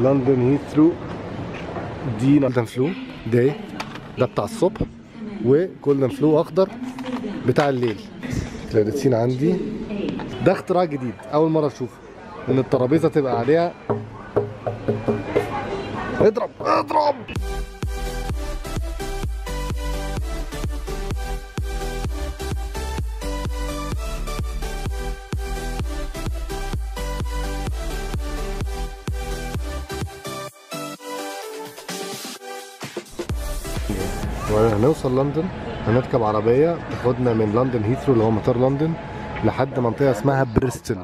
لندن هيثرو دي لندن فلو داي ده بتاع الصبح. وجولدن فلو أخضر بتاع الليل. كلاريتين عندي. ده اختراع جديد. أول مرة أشوفه. إن الترابيزة تبقى عليها. اضرب اضرب. وهنوصل لندن هنركب عربية تاخدنا من لندن هيثرو اللي هو مطار لندن لحد منطقة اسمها بريستل.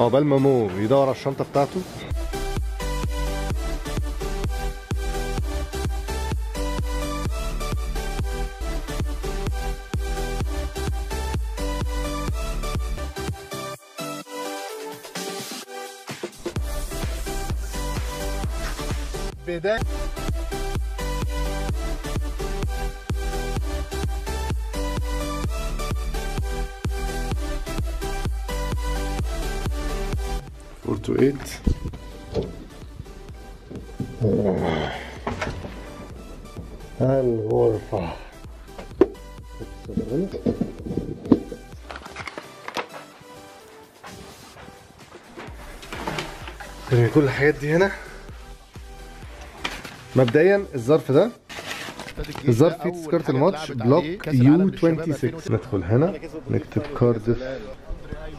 عقبال ما مو يدور على الشنطة بتاعته. Four to eight. الغرفة كل الحاجات دي هنا. مبدئيا الظرف ده الظرف فيه تذكرة الماتش block U 26 ندخل هنا نكتب كاردف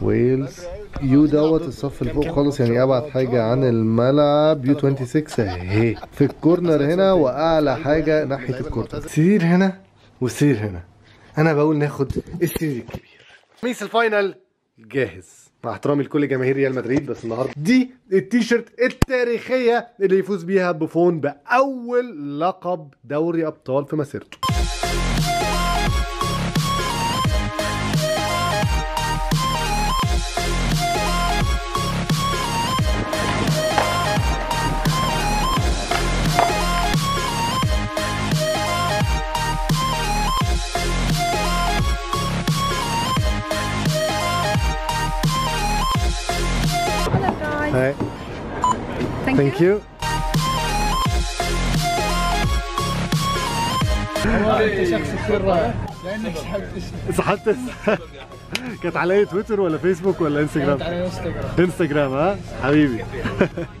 ويلز. U دوت الصف اللي فوق خالص يعني ابعد حاجة عن الملعب. U 26 أهي. في ال corner هنا وأعلى حاجة ناحية ال corner سرير هنا وسرير هنا. أنا بقول ناخد السرير الكبير. قميص ال final جاهز. مع احترامي لكل جماهير ريال مدريد بس النهارده دي التيشيرت التاريخية اللي يفوز بيها بوفون بأول لقب دوري أبطال في مسيرته. Thank you, انت شخص كثير رائع لانك سحبت. سحبت كانت على إيه تويتر ولا فيسبوك ولا انستجرام؟ على انستغرام انستجرام ها؟ حبيبي.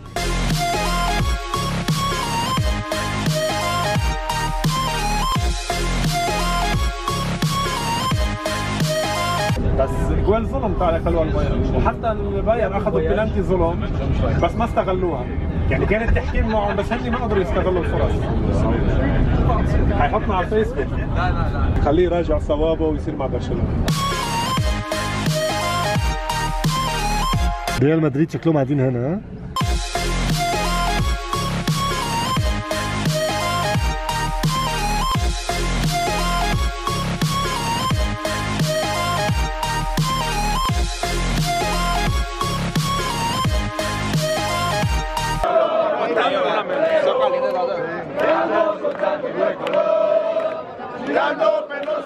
بس الجوال ظلم تاع خلوها البايرن وحتى البايرن أخذوا البلانتي ظلم بس ما استغلوها. يعني كان التحكيم معهم بس هني ما قدروا يستغلوا الفرص. حيحطنا على الفيسبوك. خليه يراجع صوابه ويصير مع برشلونة. ريال مدريد شكلهم قاعدين هنا ها؟ Milano per non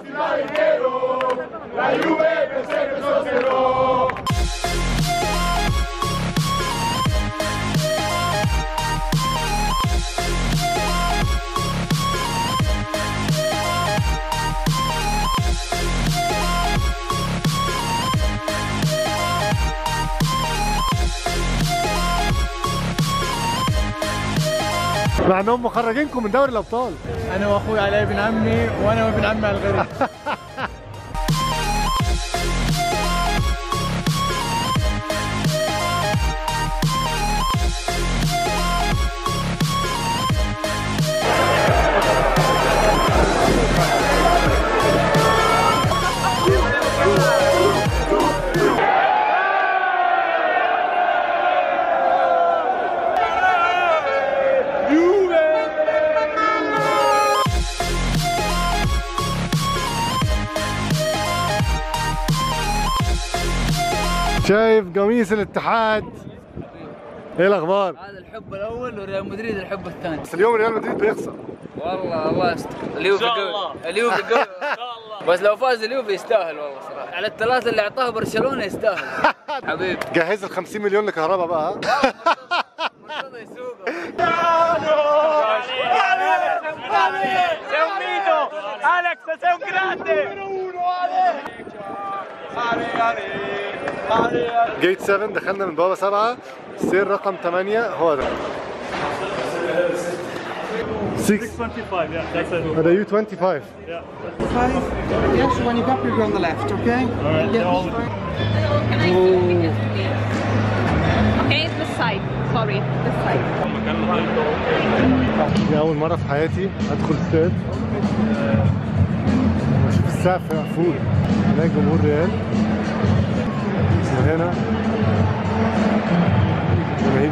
la Juve. مع انهم مخرجينكم من دوري الأبطال. أنا وأخوي علي ابن عمي وأنا وابن عمي على الغريب شايف قميص الاتحاد إيه الاخبار؟ هذا الحب الأول وريال مدريد الحب الثاني بس اليوم ريال مدريد بيخسر والله الله يستر اليوفي قوي اليوفي قوي بس لو فاز اليوفي يستاهل والله صراحة على الثلاثة اللي اعطاها برشلونة يستاهل حبيبي جهز ال 50 مليون لكهرباء بقى ها مرتضى يسوق جيت 7 دخلنا من بوابه 7 سير رقم 8 هو ده 6 25, yeah, that's it. هذا يو 25 Five. Yes, when you up, you go on the left, okay? Alright, Yeah, all- you because Okay, this side. Sorry, this side. دي أول مرة في حياتي أدخل استاد وأشوف السقف مقفول هناك جمهور ريال. وهنا جماهير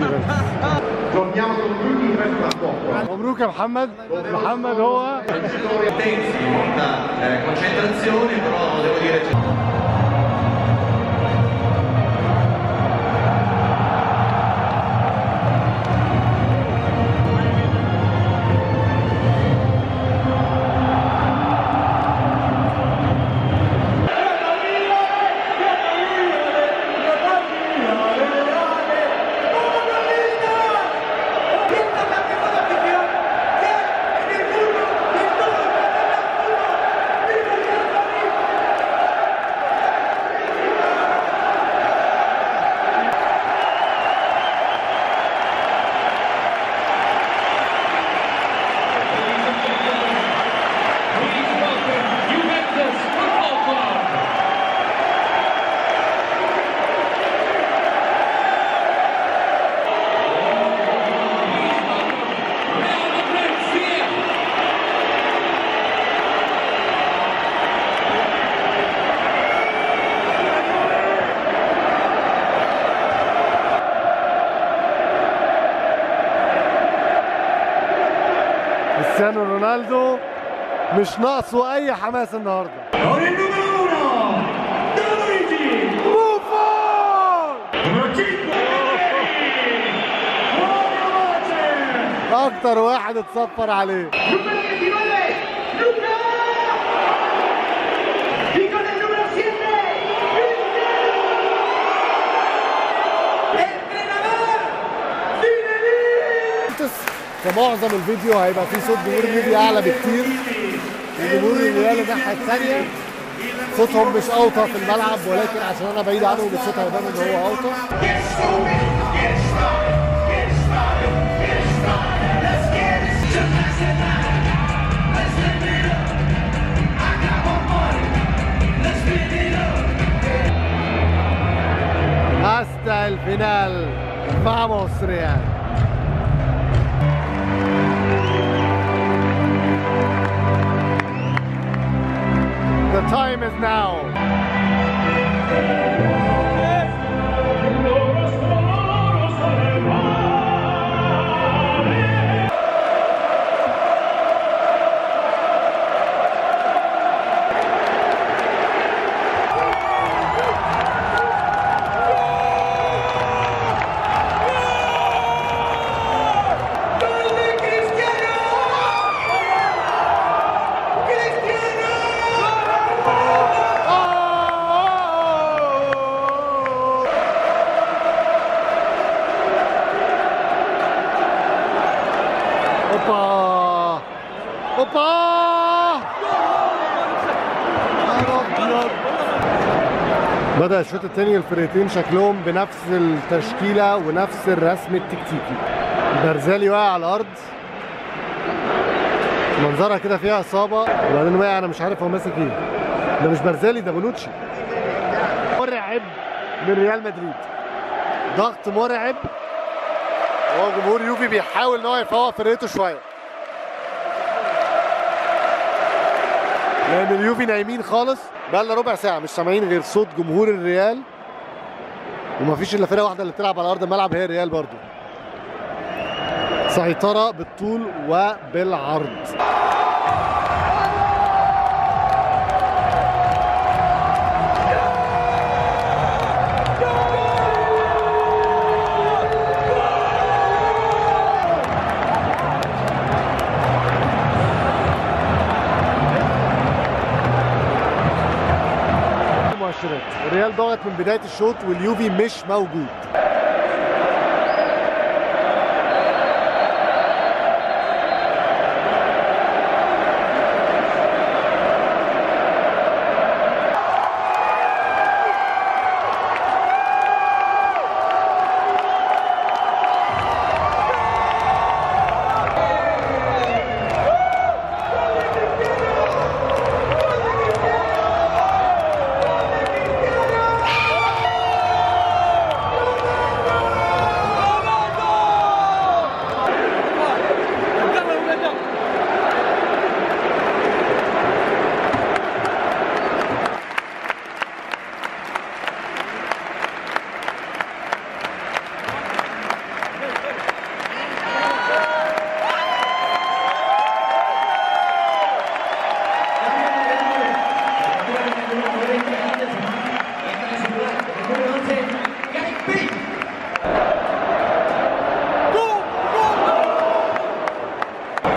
مبروك يا محمد. محمد هو. كريستيانو رونالدو مش ناقصه أي حماس النهارده. أكتر واحد اتصفر عليه. كمعظم الفيديو هيبقى فيه صوت جمهور النادي أعلى بكتير وجمهور الريال الناحية الثانية صوتهم مش أوطى في الملعب ولكن عشان أنا بعيد عنهم الصوت هيبان إن هو أوطى. hasta el final vamos Real The time is now. اوبا اوبا بدأ الشوط الثاني الفرقتين شكلهم بنفس التشكيلة ونفس الرسم التكتيكي. برزالي واقع على الأرض. منظرها كده فيها إصابة. وبعدين واقع أنا مش عارف هو ماسك إيه. ده مش برزالي ده بونوتشي. مرعب من ريال مدريد. ضغط مرعب. هو جمهور يوفي بيحاول إن هو يفوق فرقته شوية. لأن اليوفي نايمين خالص بقى لنا ربع ساعة مش سامعين غير صوت جمهور الريال. ومفيش إلا فرقة واحدة اللي بتلعب على أرض الملعب هي الريال برضو. سيطرة بالطول وبالعرض. بداية الشوط واليوفي مش موجود.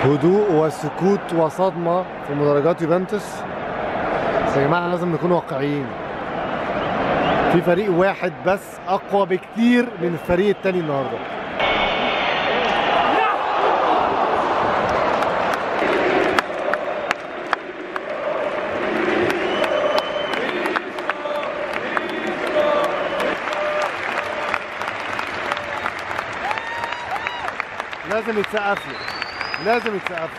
هدوء وسكوت وصدمة في مدرجات يوفنتوس. بس يا جماعة لازم نكون واقعيين. في فريق واحد بس أقوى بكتير من الفريق التاني النهاردة. لازم يتسقف له لازم يتسقف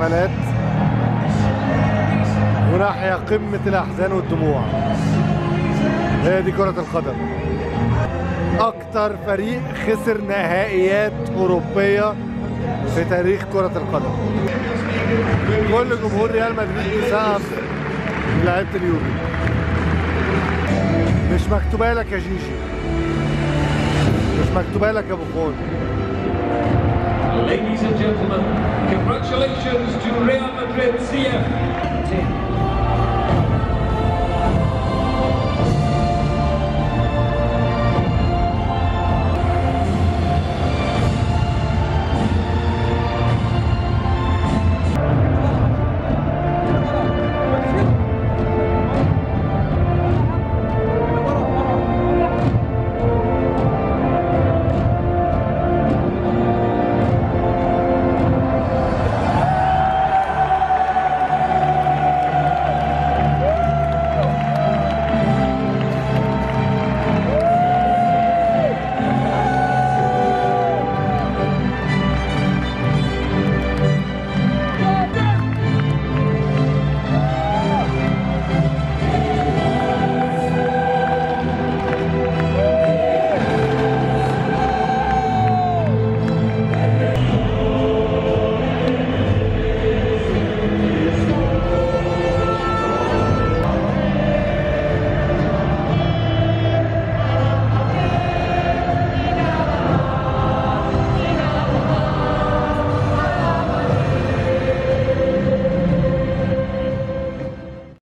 له ناحية احتفالات وناحية قمة الأحزان والدموع. هي دي كرة القدم. أكتر فريق خسر نهائيات أوروبية في تاريخ كرة القدم. كل جمهور ريال مدريد بيسقف لعيبة اليوفي. مش مكتوبة لك يا جيجي. مش مكتوبة لك يا بوفون Ladies and gentlemen, congratulations to Real Madrid CF.